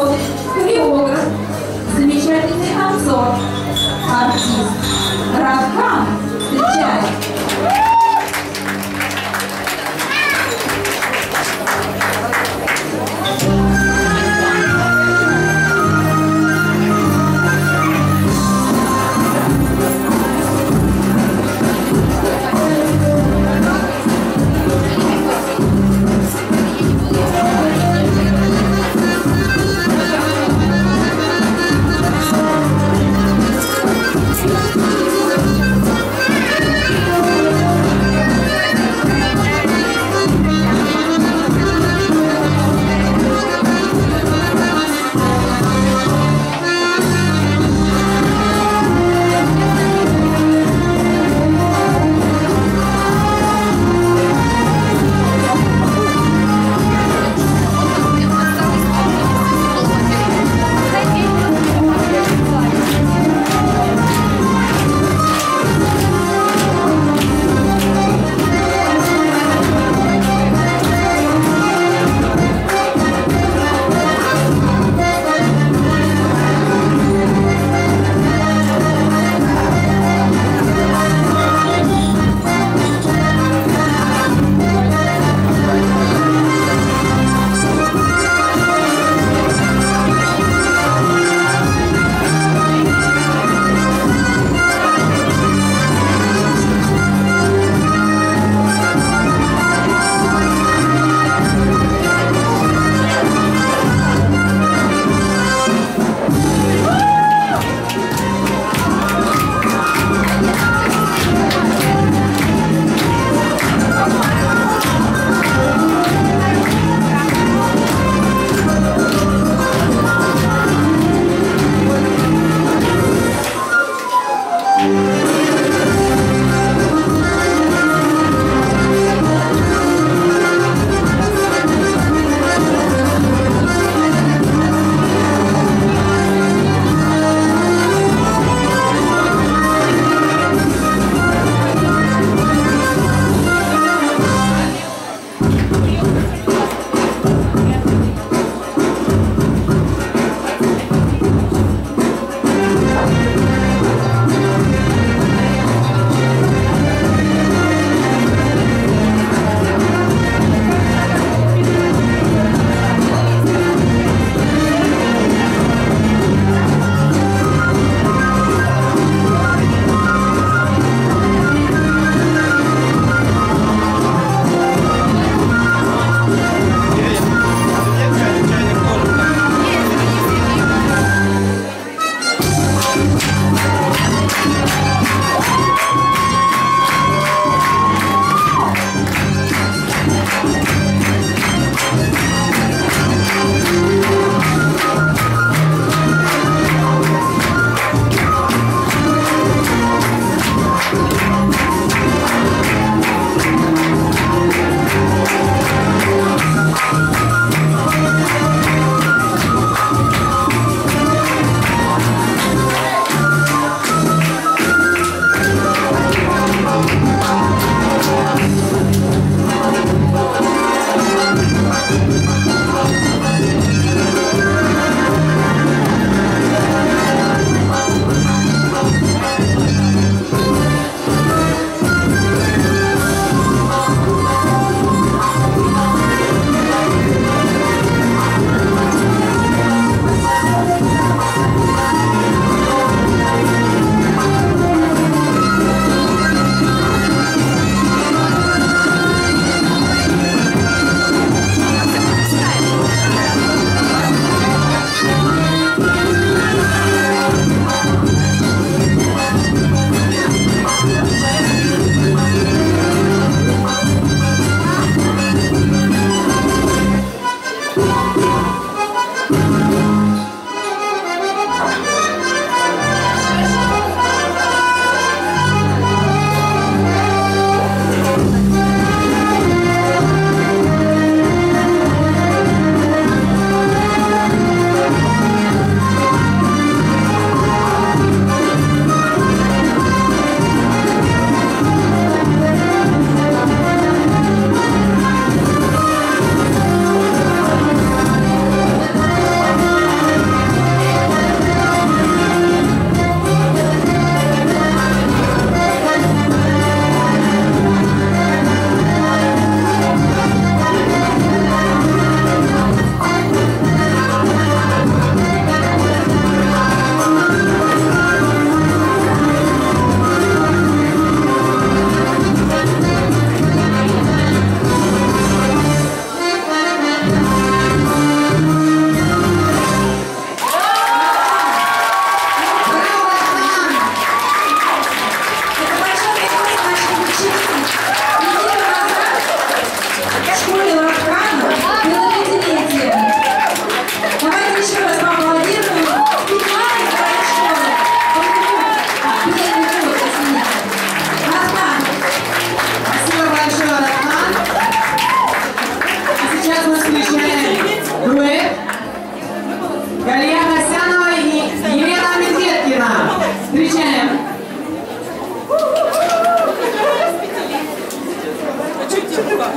하고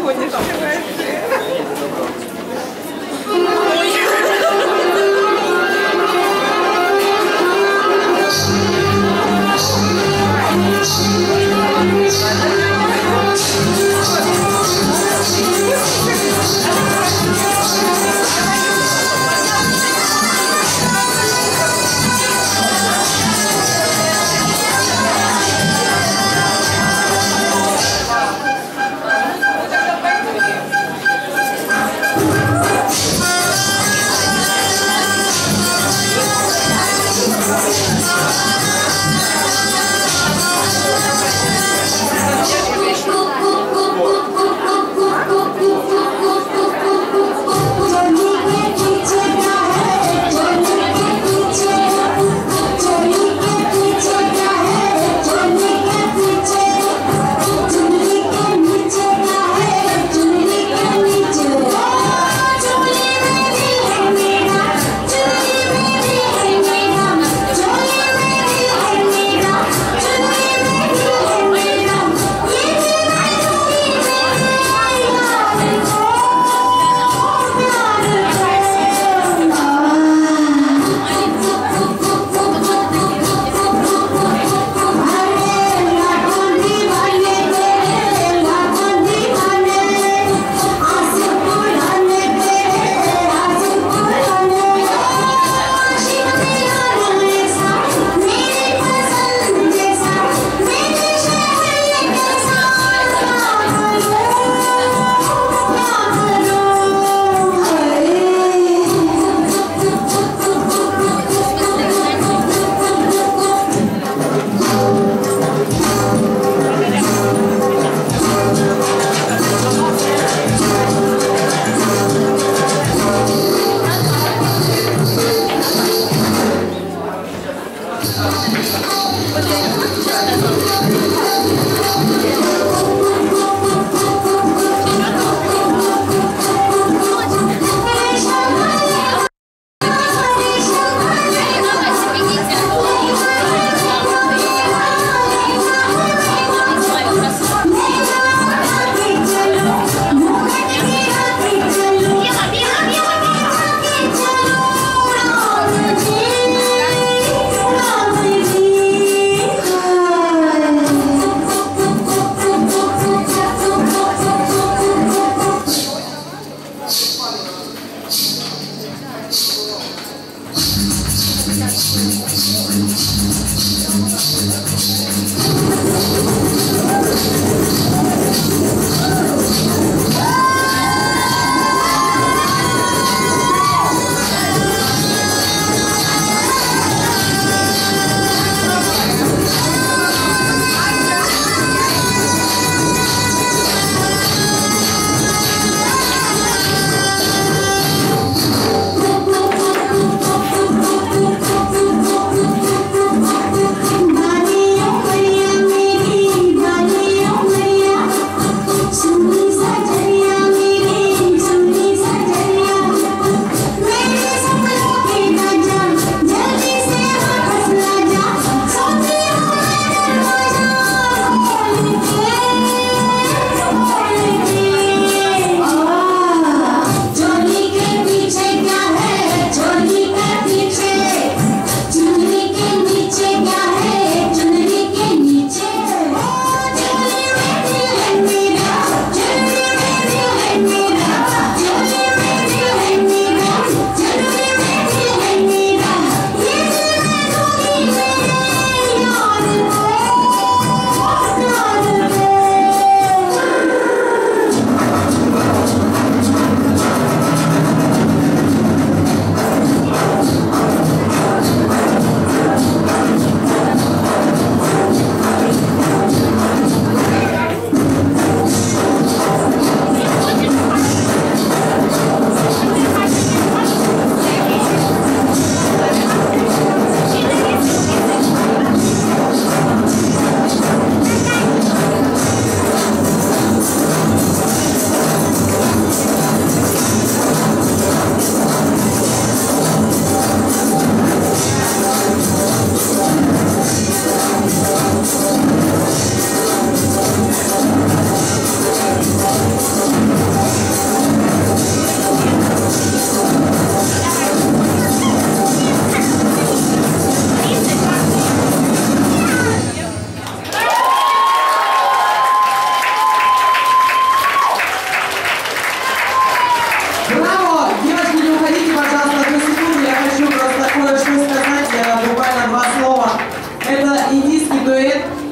ходишь.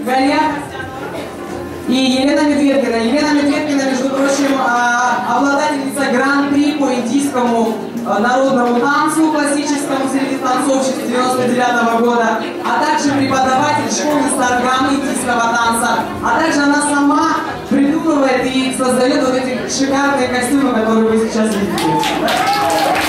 Галя и Елена Медведкина. Елена Медведкина, между прочим, а, обладательница гран-при по индийскому а, народному танцу классическому среди танцовщиц 99 года, а также преподаватель школы старгамы индийского танца. А также она сама придумывает и создает вот эти шикарные костюмы, которые вы сейчас видите.